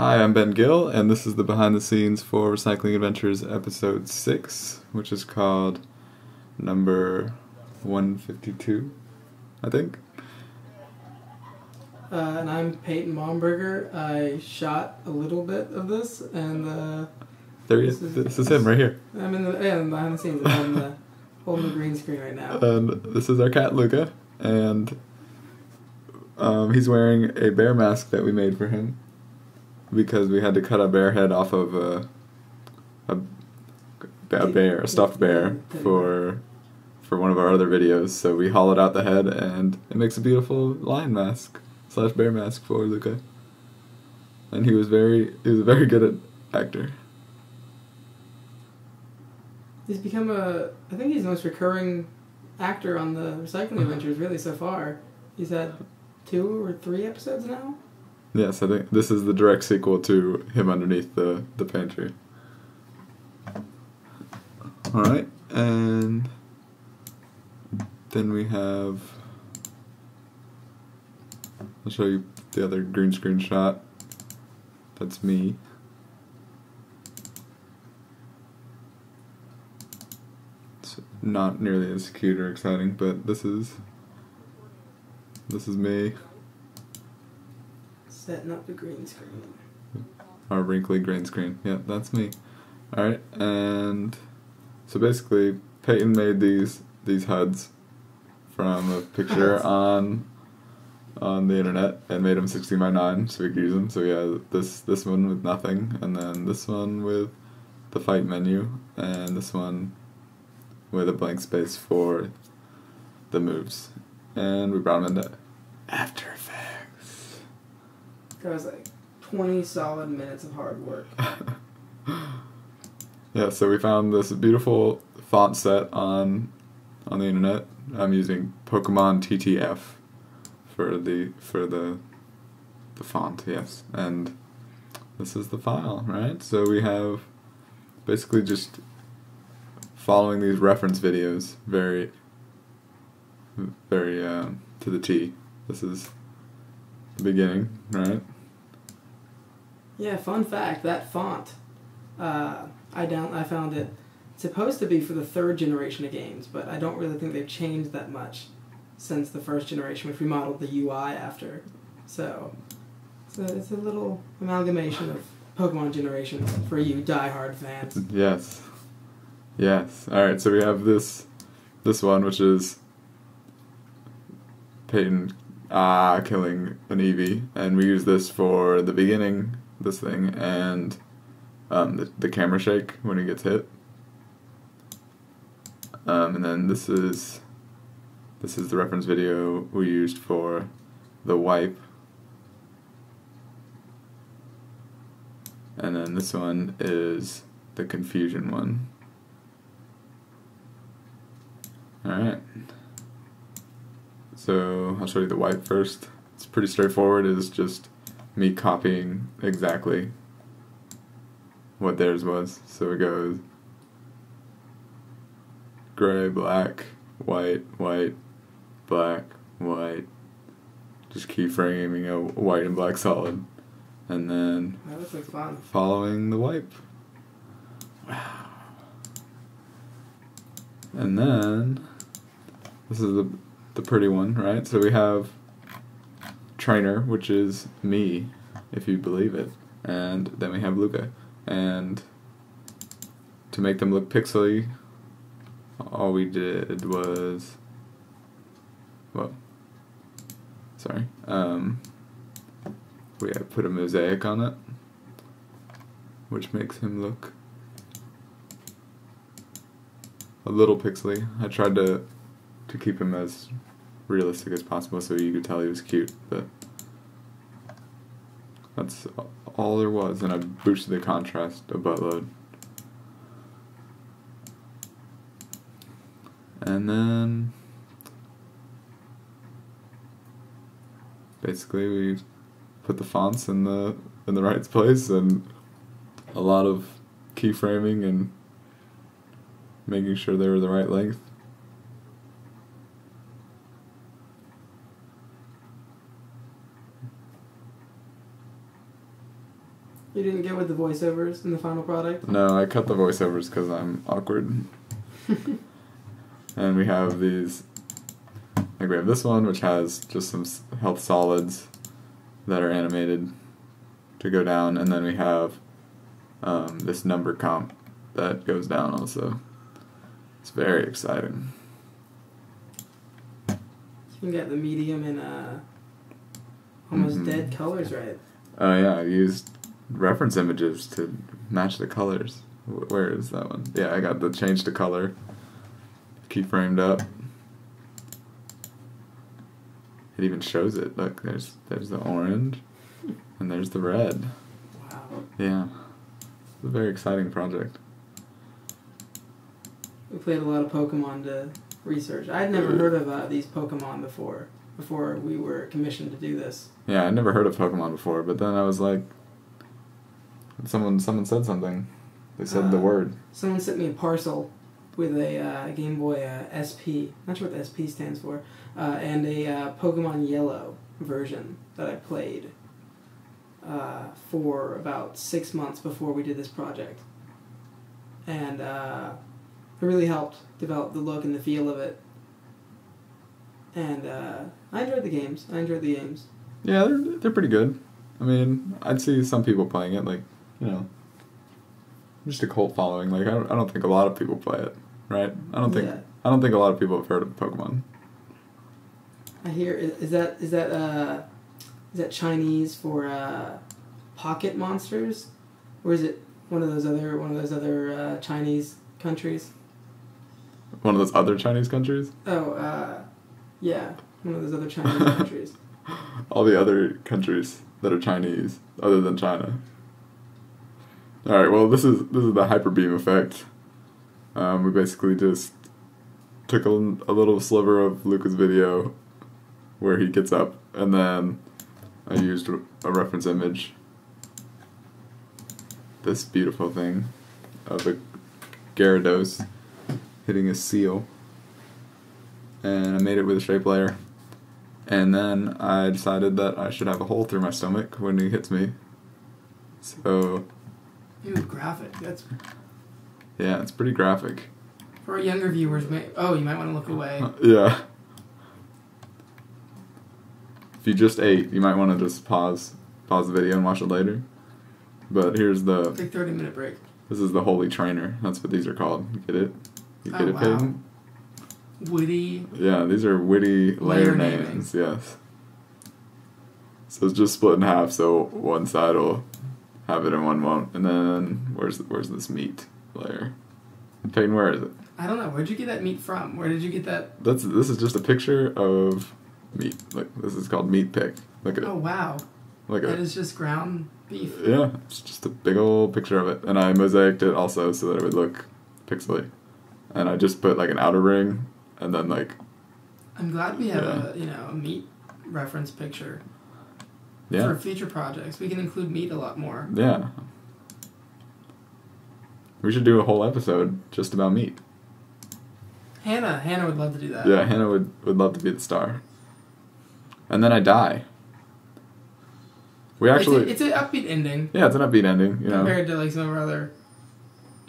Hi, I'm Ben Gill, and this is the behind the scenes for Recycling Adventures episode 6, which is called number 152, I think. Uh, and I'm Peyton Momberger. I shot a little bit of this, and uh, There he is. This is- This is him right here. I'm in the yeah, I'm behind the scenes. I'm holding the, holding the green screen right now. And this is our cat Luca, and um, he's wearing a bear mask that we made for him because we had to cut a bear head off of a a, a bear, a stuffed bear for for one of our other videos. So we hollowed out the head, and it makes a beautiful lion mask slash bear mask for Luca. And he was very he was a very good actor. He's become a. I think he's the most recurring actor on the Recycling uh-huh. Adventures really so far. He's had two or three episodes now. Yes, I think this is the direct sequel to him underneath the, the pantry. Alright, and then we have. I'll show you the other green screen shot. That's me. It's not nearly as cute or exciting, but this is. This is me. Setting up the green screen. Our wrinkly green screen. Yeah, that's me. Alright, and so basically Peyton made these these HUDs from a picture on on the internet and made them sixteen by nine so we could use them. So we had this this one with nothing and then this one with the fight menu and this one with a blank space for the moves. And we brought them into After Effects. That was like twenty solid minutes of hard work. Yeah, so we found this beautiful font set on on the internet. I'm using Pokemon TTF for the for the the font, yes. And this is the file, right? So we have basically just following these reference videos very very uh, to the T. This is beginning, right? Yeah, fun fact: that font, uh, I down I found it supposed to be for the third generation of games, but I don't really think they've changed that much since the first generation, which we modeled the UI after. So, it's a, it's a little amalgamation of Pokemon generations for you diehard fans. Yes. Yes. All right. So we have this, this one, which is Peyton ah killing an Eevee, and we use this for the beginning, this thing, and um, the the camera shake when he gets hit. Um, and then this is, this is the reference video we used for the wipe. And then this one is the confusion one. Alright. So I'll show you the wipe first. It's pretty straightforward. It's just me copying exactly what theirs was. So it goes gray, black, white, white, black, white. Just keyframing a white and black solid. And then That like fun. following the wipe. Wow. And then this is the the pretty one, right? So we have trainer, which is me, if you believe it, and then we have Luca. And to make them look pixely, all we did was well, sorry, um, we put a mosaic on it, which makes him look a little pixely. I tried to to keep him as realistic as possible so you could tell he was cute, but that's all there was, and I boosted the contrast a buttload. And then basically we put the fonts in the in the right place and a lot of keyframing and making sure they were the right length. You didn't get with the voiceovers in the final product. No, I cut the voiceovers because I'm awkward. and we have these. Like we have this one, which has just some health solids that are animated to go down, and then we have um, this number comp that goes down also. It's very exciting. You can get the medium and uh, almost Mhm. dead colors right. Oh yeah, I used reference images to match the colors. Where is that one? Yeah, I got the change to color keyframed up. It even shows it. Look, there's there's the orange, and there's the red. Wow. Yeah, it's a very exciting project. We played a lot of Pokemon to research. I'd never heard of uh, these Pokemon before. Before we were commissioned to do this. Yeah, I never heard of Pokemon before, but then I was like, someone someone said something. They said the Uh, word. Someone sent me a parcel with a uh, Game Boy uh, SP. Not sure what the SP stands for. Uh, and a uh, Pokemon Yellow version that I played uh, for about six months before we did this project. And uh, it really helped develop the look and the feel of it. And uh, I enjoyed the games. I enjoyed the games. Yeah, they're they're pretty good. I mean, I'd see some people playing it, like you know, just a cult following. Like I don't, I don't think a lot of people play it, right? I don't think Yeah. I don't think a lot of people have heard of Pokemon. I hear is, is that is that uh, is that Chinese for uh, pocket monsters, or is it one of those other one of those other uh, Chinese countries? One of those other Chinese countries. Oh, uh, yeah, one of those other Chinese countries. All the other countries that are Chinese, other than China. All right. Well, this is this is the hyper beam effect. Um, we basically just took a, a little sliver of Luca's video, where he gets up, and then I used a reference image. This beautiful thing of a Gyarados hitting a seal, and I made it with a shape layer. And then I decided that I should have a hole through my stomach when he hits me. So Ooh, graphic. That's yeah, it's pretty graphic. for our younger viewers. May, oh, you might want to look away. Uh, yeah. If you just ate, you might want to just pause pause the video and watch it later. But here's the Take thirty minute break. this is the holy trainer. That's what these are called. You get it? You get Oh, it, wow. Peyton? Witty. Yeah, these are witty layer, Layer naming. names. Yes. So it's just split in half. So one side will have it and one won't. And then where's where's this meat layer? Peyton, where is it? I don't know. Where'd you get that meat from? Where did you get that? That's this is just a picture of meat. Like this is called meat pick. Look at Oh it. wow, Look at it. is just ground beef. Yeah, it's just a big old picture of it, and I mosaicked it also so that it would look pixely. And I just put like an outer ring, and then like I'm glad we have Yeah. a you know a meat reference picture yeah, for future projects. We can include meat a lot more. yeah. We should do a whole episode just about meat. Hannah, Hannah would love to do that. Yeah, Hannah would would love to be the star. And then I die. We actually, it's, a, it's an upbeat ending yeah, it's an upbeat ending. You know, compared to like some of our other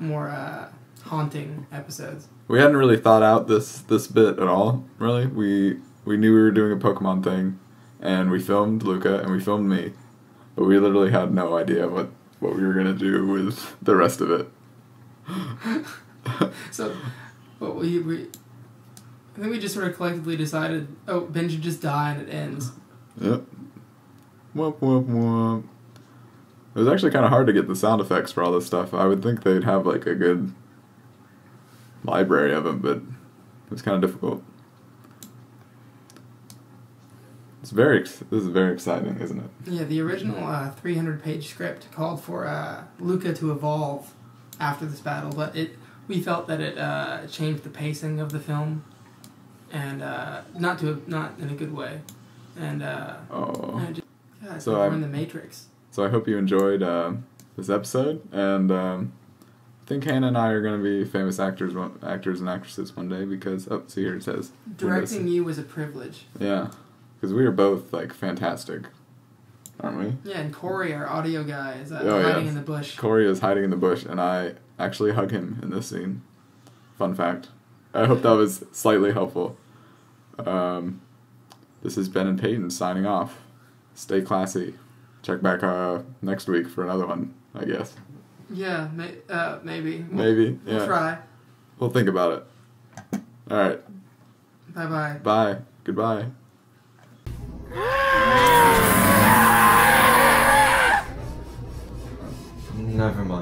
more uh, haunting episodes. we hadn't really thought out this this bit at all. Really, we we knew we were doing a Pokemon thing, and we filmed Luca and we filmed me, but we literally had no idea what what we were gonna do with the rest of it. So, what we we. I think we just sort of collectively decided, oh, Ben should just die and it ends. Yep. Whoop whoop whoop. It was actually kind of hard to get the sound effects for all this stuff. I would think they'd have like a good library of them, but it's kind of difficult. It's very. This is very exciting, isn't it? Yeah, the original uh, 300 page script called for uh, Luca to evolve after this battle, but it we felt that it uh, changed the pacing of the film, and uh, not to not in a good way, and uh, Oh. I just, So so we're I'm- in the Matrix. So I hope you enjoyed uh, this episode, and um, I think Hannah and I are going to be famous actors, actors and actresses one day because oh, see here it says Directing you was a privilege. Yeah, because we are both like fantastic aren't we? Yeah, and Corey, our audio guy, is uh, Oh, hiding in the bush. Corey is hiding in the bush, and I actually hug him in this scene. Fun fact. I hope that was slightly helpful. Um, this is Ben and Peyton signing off. Stay classy. Check back uh, next week for another one, I guess. Yeah, may, uh, maybe. We'll, Maybe. We'll Yeah. try. We'll think about it. All right. Bye bye. Bye. Goodbye. Never mind.